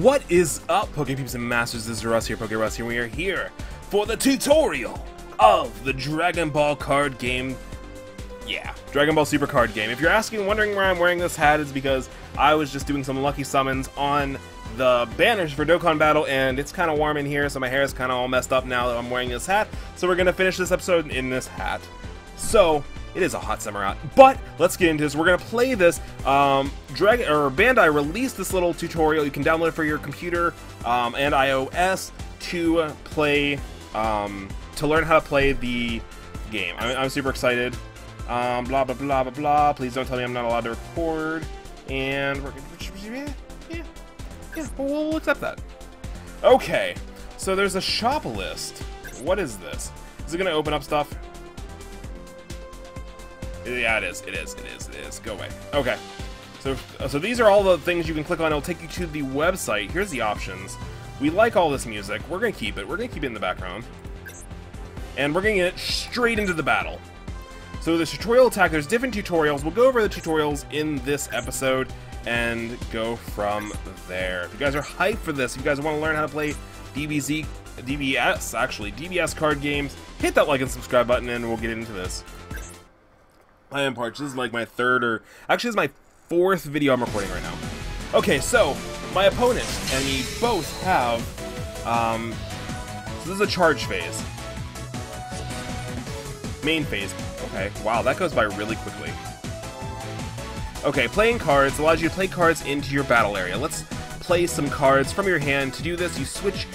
What is up, Pokepeeps and Masters? This is Russ here, PokeRuss here. We are here for the tutorial of the Dragon Ball card game. Yeah, Dragon Ball Super card game. If you're asking, wondering why I'm wearing this hat, it's because I was just doing some lucky summons on the banners for Dokkan Battle, and it's kind of warm in here, so my hair is kind of all messed up now that I'm wearing this hat. So we're gonna finish this episode in this hat. So it is a hot summer out. But let's get into this. We're gonna play this. Um, Dragon or Bandai released this little tutorial. You can download it for your computer um, and iOS to play um, to learn how to play the game. I'm, I'm super excited. Um, blah blah blah blah blah. Please don't tell me I'm not allowed to record. And we're yeah yeah yeah. We'll accept that. Okay. So there's a shop list. What is this? Is it gonna open up stuff? Yeah, it is. It is. It is. It is. Go away. Okay. So, uh, so these are all the things you can click on. It'll take you to the website. Here's the options. We like all this music. We're going to keep it. We're going to keep it in the background. And we're going to get straight into the battle. So the tutorial attack, there's different tutorials. We'll go over the tutorials in this episode and go from there. If you guys are hyped for this, if you guys want to learn how to play DBZ, DBS, actually, DBS card games, hit that like and subscribe button and we'll get into this. I am Parch. This is like my third or actually this is my fourth video I'm recording right now. Okay, so my opponent and me both have um so this is a charge phase. Main phase. Okay, wow, that goes by really quickly. Okay, playing cards allows you to play cards into your battle area. Let's play some cards from your hand. To do this, you switch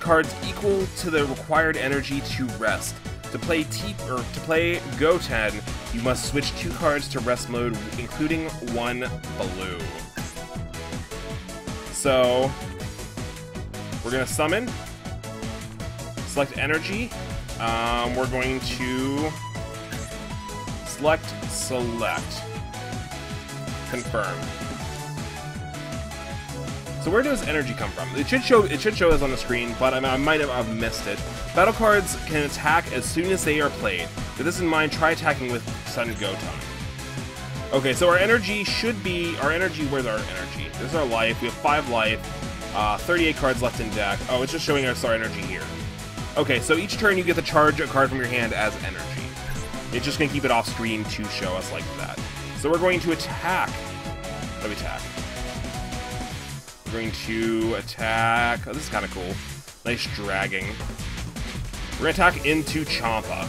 cards equal to the required energy to rest. To play T or to play Goten, you must switch two cards to rest mode, including one blue. So we're gonna summon, select energy. Um, we're going to select select confirm. So where does energy come from? It should show it should show us on the screen, but I, I might have I've missed it. Battle cards can attack as soon as they are played. With this in mind, try attacking with Son Goten. Okay, so our energy should be our energy. Where's our energy? This is our life. We have five life. Uh, 38 cards left in deck. Oh, it's just showing us our energy here. Okay, so each turn you get to charge a card from your hand as energy. It's just gonna keep it off screen to show us like that. So we're going to attack. Let me attack. Going to attack. Oh, this is kind of cool. Nice dragging. We're going to attack into Champa.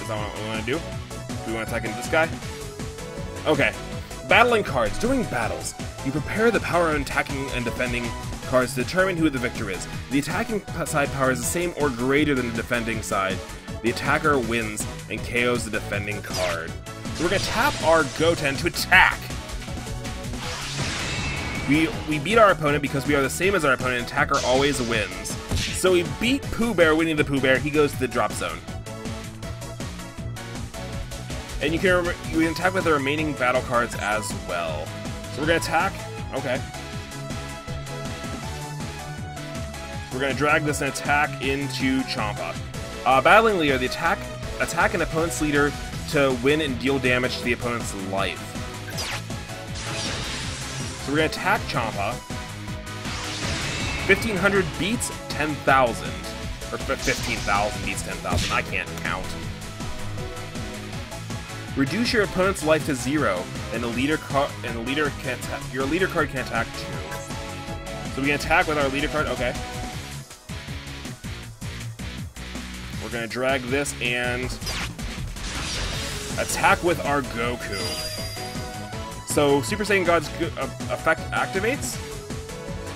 Is that what we want to do? Do we want to attack into this guy? Okay. Battling cards. During battles, you prepare the power of attacking and defending cards to determine who the victor is. The attacking side power is the same or greater than the defending side. The attacker wins and KOs the defending card. So we're going to tap our Goten to attack. We, we beat our opponent because we are the same as our opponent, attacker always wins. So we beat Pooh Bear, winning the Pooh Bear, he goes to the drop zone. And you can, you can attack with the remaining battle cards as well. So we're gonna attack, okay. We're gonna drag this and attack into Champa. Uh, battling leader, the attack attack an opponent's leader to win and deal damage to the opponent's life. We're gonna attack Champa. 1500 beats 10,000. Or 15,000 beats 10,000. I can't count. Reduce your opponent's life to zero, and the leader card and the leader can your leader card can attack too. So we can attack with our leader card. Okay. We're gonna drag this and attack with our Goku. So Super Saiyan God's uh, effect activates.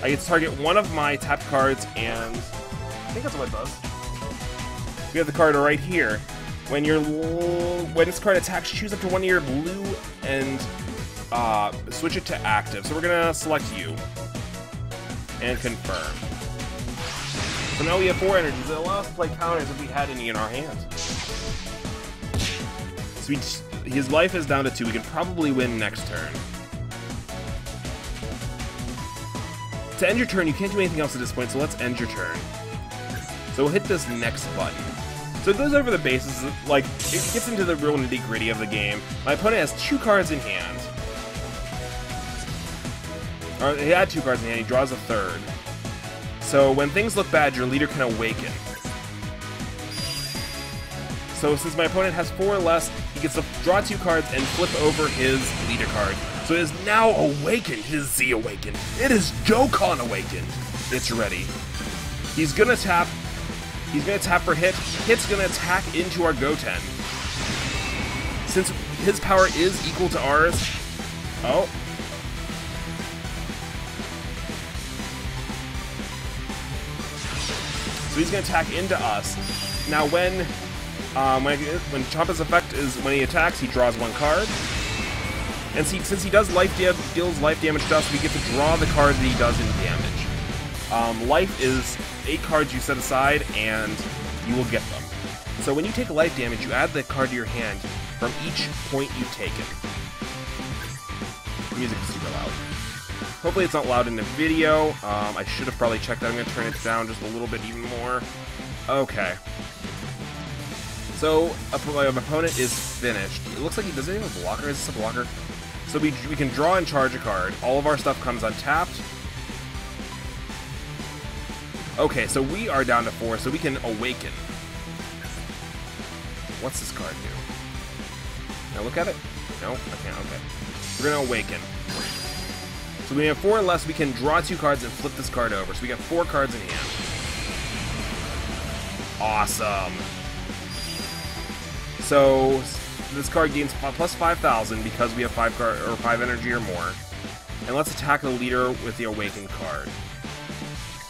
I get to target one of my tapped cards, and I think that's what it does. We have the card right here. When your when this card attacks, choose up to one of your blue and uh, switch it to active. So we're gonna select you and confirm. So now we have four energies. It allows us to play counters if we had any in our hands. So we his life is down to two. We can probably win next turn. To end your turn, you can't do anything else at this point, so let's end your turn. So we'll hit this next button. So it goes over the bases, like, it gets into the real nitty-gritty of the game. My opponent has two cards in hand. Or he had two cards in hand, he draws a third. So when things look bad, your leader can awaken. So since my opponent has four or less, he gets to draw two cards and flip over his leader card. So it is now awakened, his Z awakened. It is Dokkan awakened. It's ready. He's gonna tap. He's gonna tap for hit. Hit's gonna attack into our Goten. Since his power is equal to ours. Oh. So he's gonna attack into us. Now when um, when, when Champa's effect is when he attacks, he draws one card. And see, since he does life deals life damage to us, we get to draw the card that he does in damage. Um, life is eight cards you set aside, and you will get them. So when you take life damage, you add the card to your hand from each point you've taken. The music is super loud. Hopefully it's not loud in the video. Um, I should have probably checked that. I'm going to turn it down just a little bit even more. Okay. So, my opponent is finished. It looks like he does he have a blocker? Is this a blocker? So we, we can draw and charge a card. All of our stuff comes untapped. Okay, so we are down to four, so we can awaken. What's this card do? Can I look at it? No, I can't. Okay. We're gonna awaken. So we have four less. We can draw two cards and flip this card over. So we got four cards in hand. Awesome. So this card gains plus 5,000 because we have five card or five energy or more. And let's attack the leader with the awakened card.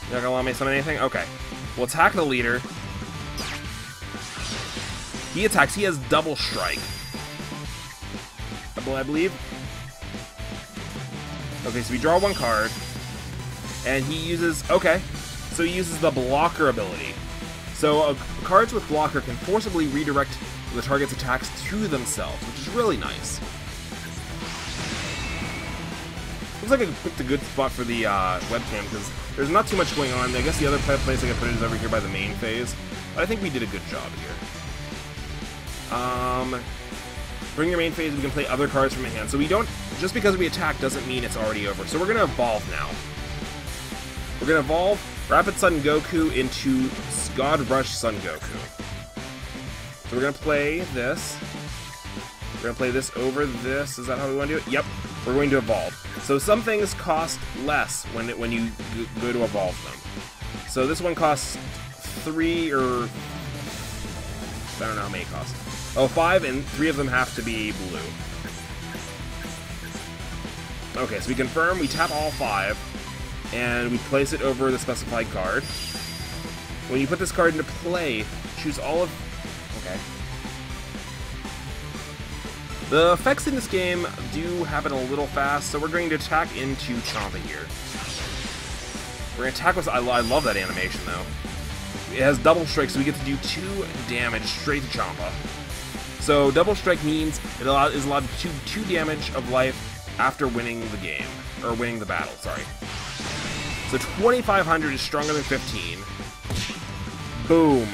You're not gonna allow me to summon anything? Okay. We'll attack the leader. He attacks. He has double strike. Double, I believe. Okay, so we draw one card. And he uses... Okay. So he uses the blocker ability. So uh, cards with blocker can forcibly redirect the target's attacks to themselves, which is really nice. Looks like I picked a good spot for the uh, webcam because there's not too much going on. I guess the other place I could put it is over here by the main phase. But I think we did a good job here. Um, bring your main phase, we can play other cards from hand. So we don't, just because we attack doesn't mean it's already over. So we're going to evolve now. We're going to evolve Rapid Son Goku into God Rush Son Goku. So we're to play this. We're to play this over this. Is that how we want to do it? Yep. We're going to evolve. So some things cost less when it, when you go to evolve them. So this one costs three or... I don't know how many it costs. Oh, five, and three of them have to be blue. Okay, so we confirm, we tap all five, and we place it over the specified card. When you put this card into play, choose all of Okay. The effects in this game do happen a little fast, so we're going to attack into Champa here. We're going to attack with... I, I love that animation, though. It has double strike, so we get to do two damage straight to Champa. So double strike means it allow, is allowed to do two damage of life after winning the game. Or winning the battle, sorry. So 2500 is stronger than 15. Boom.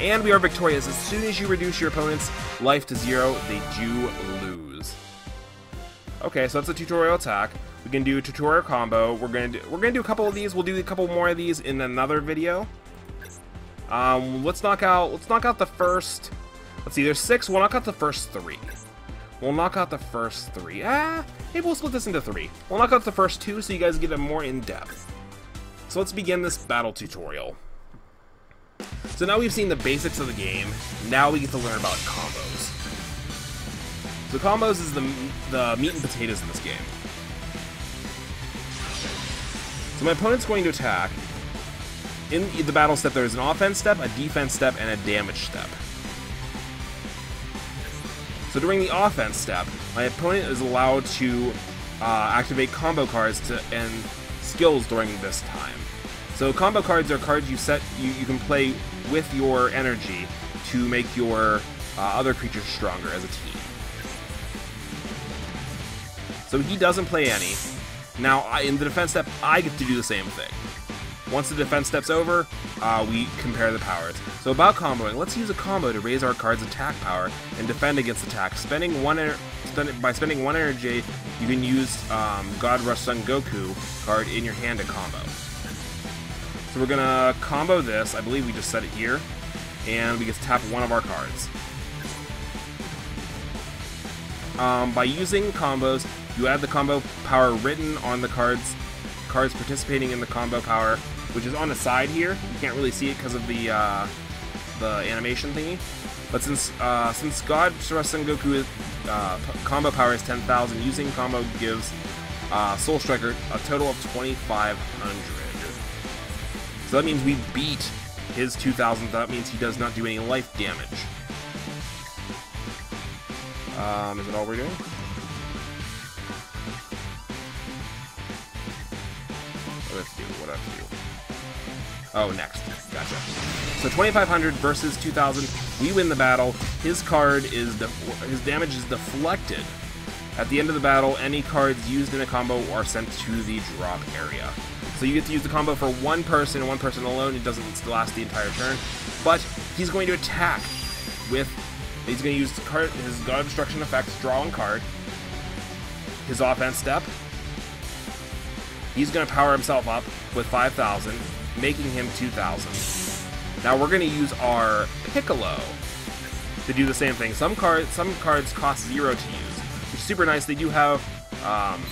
And we are victorious. As soon as you reduce your opponent's life to zero, they do lose. Okay, so that's a tutorial attack. We can do a tutorial combo. We're gonna do we're gonna do a couple of these. We'll do a couple more of these in another video. Um, let's knock out let's knock out the first. Let's see, there's six. We'll knock out the first three. We'll knock out the first three. Ah, maybe we'll split this into three. We'll knock out the first two so you guys get it more in depth. So let's begin this battle tutorial. So now we've seen the basics of the game, now we get to learn about combos. So combos is the, the meat and potatoes in this game. So my opponent's going to attack. In the battle step, there's an offense step, a defense step, and a damage step. So during the offense step, my opponent is allowed to uh, activate combo cards to, and skills during this time. So combo cards are cards you set you, you can play with your energy to make your uh, other creatures stronger as a team. So he doesn't play any. Now, I, in the defense step, I get to do the same thing. Once the defense steps over, uh, we compare the powers. So about comboing, let's use a combo to raise our card's attack power and defend against attack. Spending one spend by spending one energy, you can use um, God Rush Son Goku card in your hand to combo. So we're gonna combo this. I believe we just set it here, and we get to tap one of our cards. Um, by using combos, you add the combo power written on the cards cards participating in the combo power, which is on the side here. You can't really see it because of the uh, the animation thingy. But since uh, since God Son Goku uh, combo power is 10,000, using combo gives uh, Soul Striker a total of 2,500. So that means we beat his 2,000. That means he does not do any life damage. Um, is it all we're doing? What have to do? What have to do? Oh, next. Gotcha. So 2,500 versus 2,000. We win the battle. His card is his damage is deflected. At the end of the battle, any cards used in a combo are sent to the drop area. So you get to use the combo for one person and one person alone. It doesn't last the entire turn. But he's going to attack with He's going to use his God Destruction effects, draw one card, his offense step. He's going to power himself up with 5,000, making him 2,000. Now we're going to use our Piccolo to do the same thing. Some cards, some cards cost zero to use, which is super nice. They do have, um,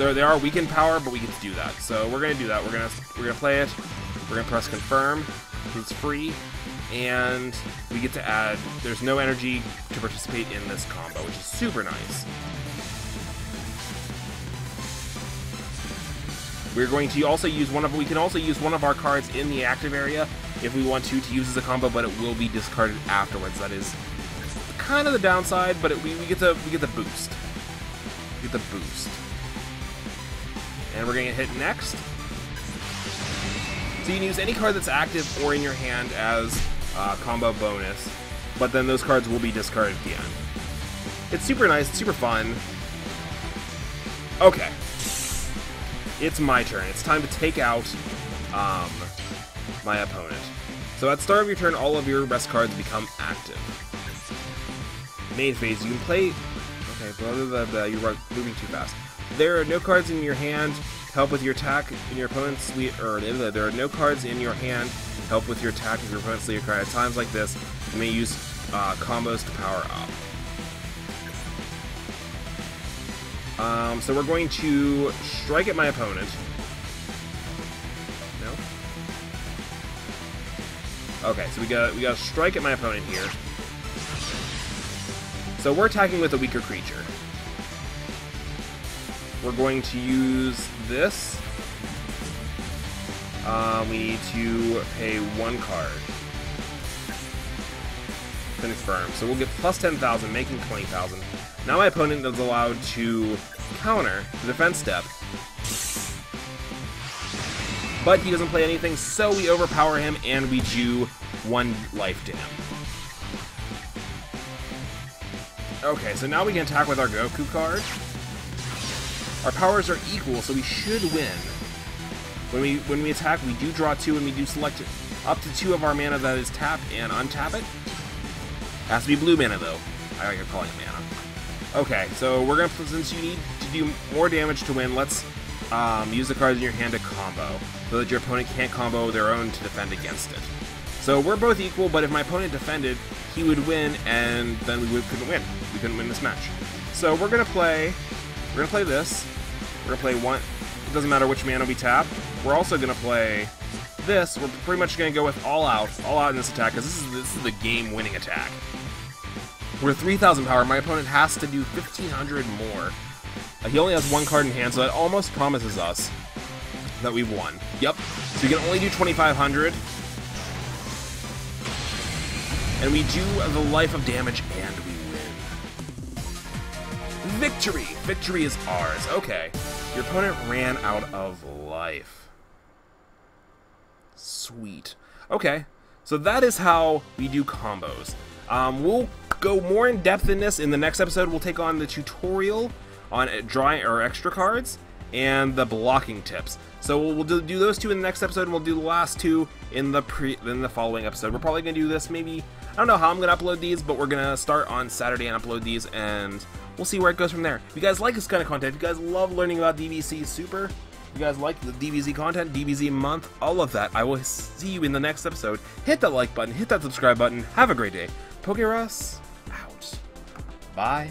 there they are weakened power, but we get to do that. So we're to do that. We're to we're to play it. We're to press confirm. It's free and we get to add, there's no energy to participate in this combo, which is super nice. We're going to also use one of, we can also use one of our cards in the active area if we want to, to use as a combo, but it will be discarded afterwards. That is kind of the downside, but it, we, we get the, we get the boost. We get the boost. And we're going to hit next. So you can use any card that's active or in your hand as uh, combo bonus, but then those cards will be discarded at the end. It's super nice, it's super fun. Okay. It's my turn. It's time to take out um, my opponent. So at start of your turn, all of your rest cards become active. Main phase, you can play... Okay, blah, blah, blah, you're moving too fast. There are no cards in your hand help with your attack in your opponent's suite, or there are no cards in your hand help with your attack if your opponent's leader card. At times like this, you may use uh, combos to power up. Um, so we're going to strike at my opponent. No. Okay, so we got we got strike at my opponent here. So we're attacking with a weaker creature. We're going to use this. Uh, we need to pay one card. Finish firm. So we'll get plus 10,000, making 20,000. Now my opponent is allowed to counter the defense step. But he doesn't play anything, so we overpower him and we do one life to him. Okay, so now we can attack with our Goku card. Our powers are equal, so we should win. When we when we attack, we do draw two, and we do select up to two of our mana that is tap and untap it. Has to be blue mana though. I like calling it mana. Okay, so we're gonna since you need to do more damage to win, let's um, use the cards in your hand to combo, so that your opponent can't combo their own to defend against it. So we're both equal, but if my opponent defended, he would win, and then we couldn't win. We couldn't win this match. So we're gonna play we're to play this. We're to play one... It doesn't matter which mana we tap. We're also to play this. We're pretty much to go with All Out. All Out in this attack, because this is, this is the game-winning attack. We're 3,000 power. My opponent has to do 1,500 more. Uh, he only has one card in hand, so that almost promises us that we've won. Yep. So we can only do 2,500. And we do the life of damage, and we Victory! Victory is ours. Okay. Your opponent ran out of life. Sweet. Okay. So that is how we do combos. Um, we'll go more in depth in this in the next episode. We'll take on the tutorial on drawing or extra cards, and the blocking tips. So we'll, do, those two in the next episode, and we'll do the last two in the pre in the following episode. We're probably gonna do this maybe I don't know how I'm gonna upload these, but we're gonna start on Saturday and upload these, and we'll see where it goes from there. If you guys like this kind of content, if you guys love learning about DBZ Super, if you guys like the DBZ content, DBZ month, all of that, I will see you in the next episode. Hit that like button, hit that subscribe button. Have a great day. Poke Russ, out. Bye.